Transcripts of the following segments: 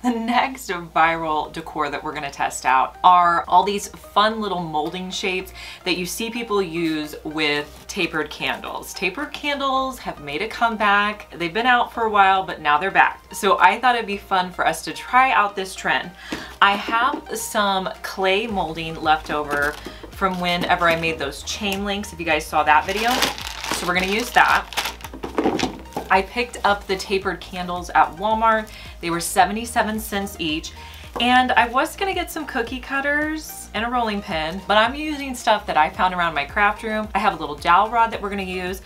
The next viral decor that we're gonna test out are all these fun little molding shapes that you see people use with tapered candles. Tapered candles have made a comeback. They've been out for a while, but now they're back. So I thought it'd be fun for us to try out this trend. I have some clay molding left over from whenever I made those chain links, if you guys saw that video. So we're gonna use that. I picked up the tapered candles at Walmart. They were 77 cents each. And I was gonna get some cookie cutters and a rolling pin, but I'm using stuff that I found around my craft room. I have a little dowel rod that we're gonna use,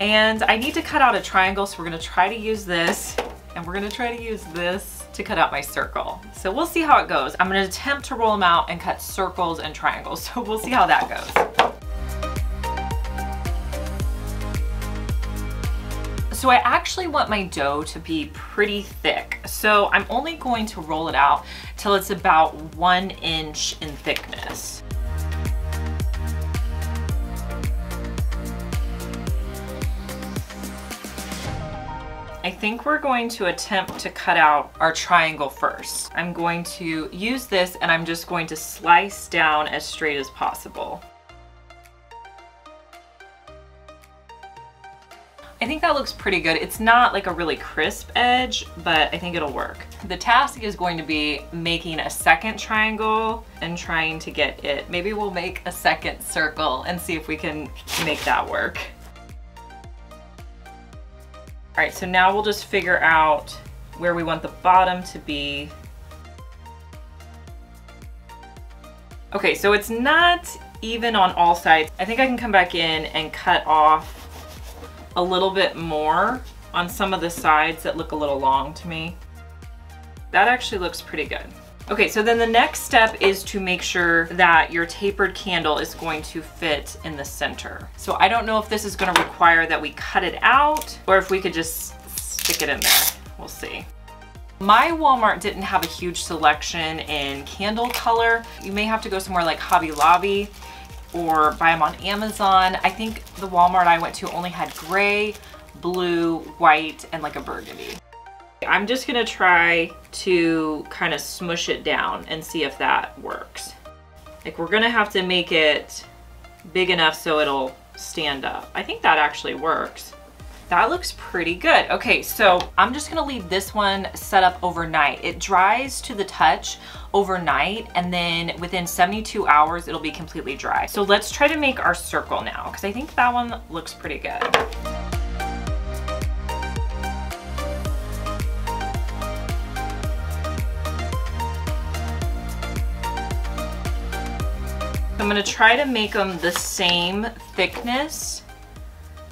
and I need to cut out a triangle, so we're gonna try to use this, and we're gonna try to use this to cut out my circle. So we'll see how it goes. I'm gonna attempt to roll them out and cut circles and triangles, so we'll see how that goes. So I actually want my dough to be pretty thick. So I'm only going to roll it out till it's about one inch in thickness. I think we're going to attempt to cut out our triangle first. I'm going to use this and I'm just going to slice down as straight as possible. I think that looks pretty good. It's not like a really crisp edge, but I think it'll work. The task is going to be making a second triangle and trying to get it. Maybe we'll make a second circle and see if we can make that work. All right, so now we'll just figure out where we want the bottom to be. Okay, so it's not even on all sides. I think I can come back in and cut off a little bit more on some of the sides that look a little long to me. That actually looks pretty good. Okay, so then the next step is to make sure that your tapered candle is going to fit in the center. So I don't know if this is gonna require that we cut it out or if we could just stick it in there. We'll see. My Walmart didn't have a huge selection in candle color. You may have to go somewhere like Hobby Lobby or buy them on Amazon. I think the Walmart I went to only had gray, blue, white, and like a burgundy. I'm just gonna try to kind of smush it down and see if that works. Like we're gonna have to make it big enough so it'll stand up. I think that actually works. That looks pretty good. Okay, so I'm just gonna leave this one set up overnight. It dries to the touch overnight and then within 72 hours, it'll be completely dry. So let's try to make our circle now because I think that one looks pretty good. I'm gonna try to make them the same thickness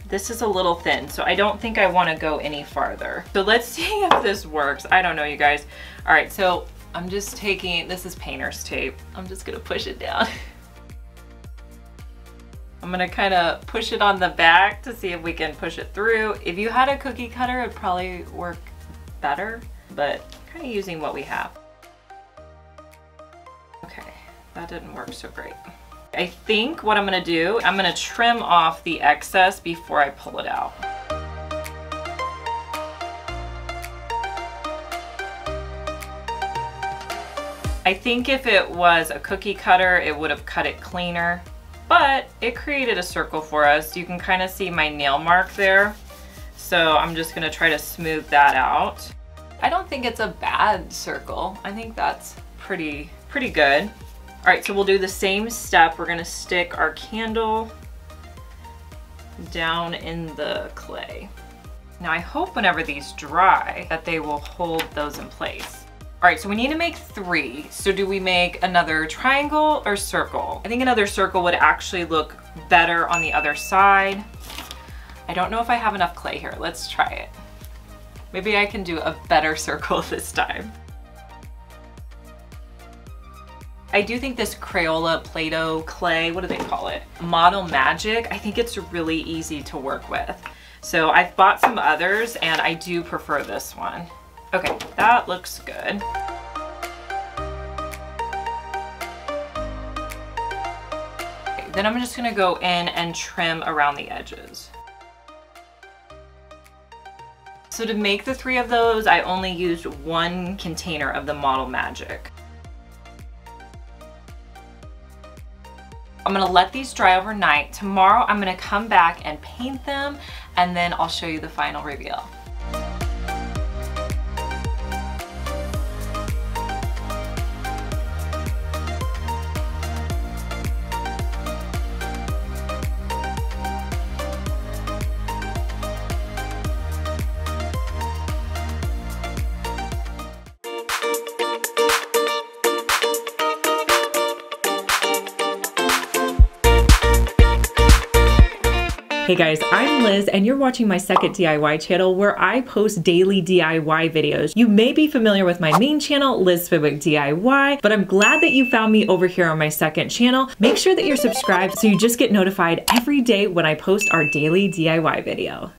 this is a little thin, so I don't think I wanna go any farther. So let's see if this works. I don't know, you guys. All right, so I'm just taking, this is painter's tape. I'm just gonna push it down. I'm gonna kind of push it on the back to see if we can push it through. If you had a cookie cutter, it'd probably work better, but kind of using what we have. Okay, that didn't work so great. I think what I'm gonna do, I'm gonna trim off the excess before I pull it out. I think if it was a cookie cutter, it would have cut it cleaner, but it created a circle for us. You can kind of see my nail mark there. So I'm just gonna try to smooth that out. I don't think it's a bad circle. I think that's pretty, pretty good. All right, so we'll do the same step. We're gonna stick our candle down in the clay. Now I hope whenever these dry that they will hold those in place. All right, so we need to make three. So do we make another triangle or circle? I think another circle would actually look better on the other side. I don't know if I have enough clay here. Let's try it. Maybe I can do a better circle this time. I do think this Crayola Play-Doh clay, what do they call it? Model Magic, I think it's really easy to work with. So I've bought some others and I do prefer this one. Okay, that looks good. Okay, then I'm just gonna go in and trim around the edges. So to make the three of those, I only used one container of the Model Magic. I'm gonna let these dry overnight. Tomorrow I'm gonna come back and paint them and then I'll show you the final reveal. Hey guys, I'm Liz and you're watching my second DIY channel where I post daily DIY videos. You may be familiar with my main channel, Liz Fenwick DIY, but I'm glad that you found me over here on my second channel. Make sure that you're subscribed so you just get notified every day when I post our daily DIY video.